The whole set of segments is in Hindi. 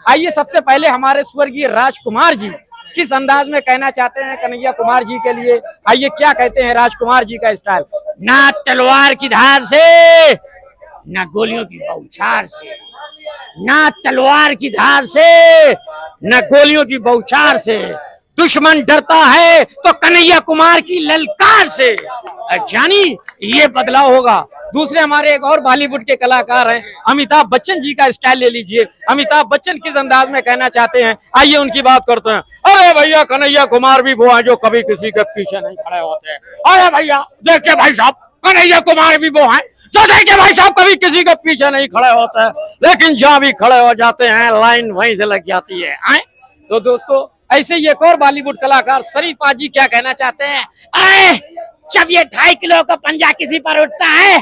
आइए सबसे पहले हमारे स्वर्गीय राजकुमार जी किस अंदाज में कहना चाहते हैं कन्हैया कुमार जी के लिए? आइए क्या कहते हैं राजकुमार जी का स्टाइल? ना तलवार की धार से, ना गोलियों की बौछार से, ना तलवार की धार से, न गोलियों की बौछार से। दुश्मन डरता है तो कन्हैया कुमार की ललकार से। जानी, ये बदलाव होगा। दूसरे हमारे एक और बॉलीवुड के कलाकार हैं। अमिताभ बच्चन जी का स्टाइल ले लीजिए। अमिताभ बच्चन किस अंदाज में कहना चाहते हैं? आइए उनकी बात करते हैं। अरे भैया, कन्हैया कुमार भी वो हैं जो कभी किसी के पीछे नहीं खड़े होते हैं। अरे भैया, देखिए भाई साहब, कन्हैया कुमार भी वो हैं जो देखिए भाई साहब, कभी किसी के पीछे नहीं खड़े होते हैं। लेकिन जहाँ भी खड़े हो जाते हैं, लाइन वहीं से लग जाती है। आए? तो दोस्तों, ऐसे ही एक और बॉलीवुड कलाकार, शरीफ जी क्या कहना चाहते हैं? आए, जब ये ढाई किलो का पंजा किसी पर उठता है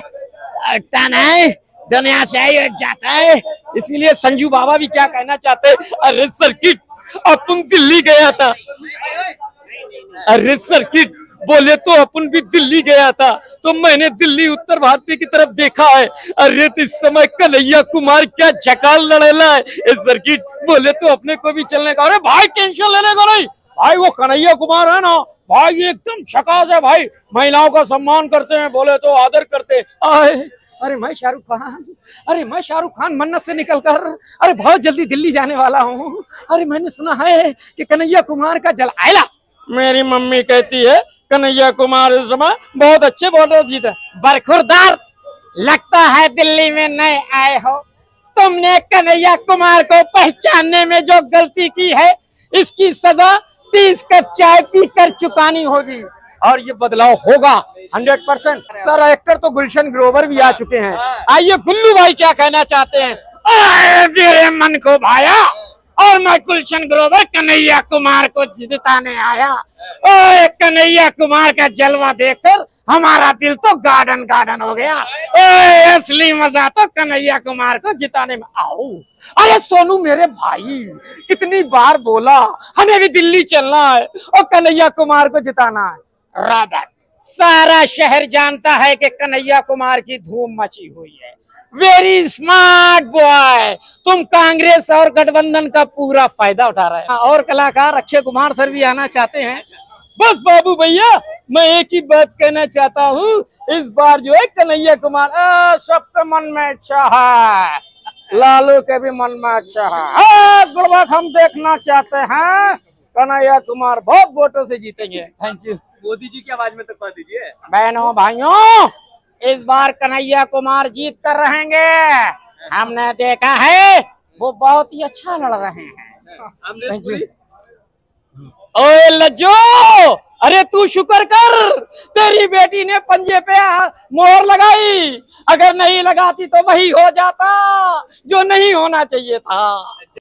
तो उठता नहीं, दुनिया से ही उठ जाता है। इसीलिए संजू बाबा भी क्या कहना चाहते हैं अरे सर्किट अपन दिल्ली गया था। अरे सर्किट बोले तो अपन भी दिल्ली गया था। तो मैंने दिल्ली उत्तर भारतीय की तरफ़ देखा है। अरे तो इस समय कन्हैया कुमार क्या झकाल लड़ेला है। इस सर्किट बोले तो अपने को भी चलने का, अरे भाई टेंशन लेने का नहीं। भाई वो कन्हैया कुमार है ना, भाई एकदम झकास है भाई। महिलाओं का सम्मान करते हैं, बोले तो आदर करते। आए। अरे मैं शाहरुख खान अरे मैं शाहरुख खान मन्नत से निकलकर अरे बहुत जल्दी दिल्ली जाने वाला हूँ। अरे मैंने सुना है कि कन्हैया कुमार का जल आयला। मेरी मम्मी कहती है कन्हैया कुमार इस समय बहुत अच्छे बॉलर जीते बरखुरदार लगता है दिल्ली में नए आए हो। तुमने कन्हैया कुमार को पहचानने में जो गलती की है इसकी सजा तीस कप चाय पी कर चुकानी होगी। और ये बदलाव होगा। Hundred percent. सर एक्टर तो गुलशन ग्रोवर भी आ चुके हैं। आइए गुल्लू भाई क्या कहना चाहते हैं? मेरे मन को भाया। और मैं गुलशन ग्रोवर कन्हैया कुमार को जिताने आया। ओए कन्हैया कुमार का जलवा देखकर हमारा दिल तो गार्डन गार्डन हो गया। ओए असली मज़ा तो कन्हैया कुमार को जिताने में आओ। अरे सोनू मेरे भाई कितनी बार बोला हमें भी दिल्ली चलना है और कन्हैया कुमार को जिताना है। राधा। सारा शहर जानता है कि कन्हैया कुमार की धूम मची हुई है। वेरी स्मार्ट बॉय तुम कांग्रेस और गठबंधन का पूरा फ़ायदा उठा रहे हैं। और कलाकार अक्षय कुमार सर भी आना चाहते हैं। बस बाबू भैया मैं एक ही बात कहना चाहता हूँ इस बार जो है कन्हैया कुमार सबके मन में अच्छा है। लालू के भी मन में अच्छा है। गुड़बक हम देखना चाहते हैं। कन्हैया कुमार बहुत वोटों से जीतेंगे। थैंक यू मोदी जी की आवाज़ में तो कह दीजिए। बहनों भाइयों इस बार कन्हैया कुमार जीत कर रहेंगे। हमने देखा है वो बहुत ही अच्छा लड़ रहे हैं. पुरी ओए लज्जो अरे तू शुक्र कर तेरी बेटी ने पंजे पे मोहर लगाई। अगर नहीं लगाती तो वही हो जाता जो नहीं होना चाहिए था।